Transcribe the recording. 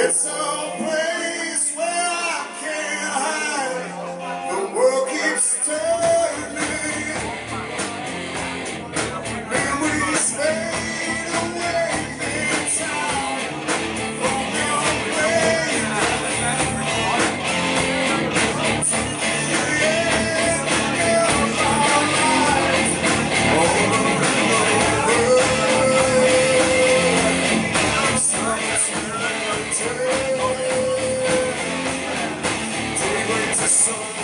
It's soul.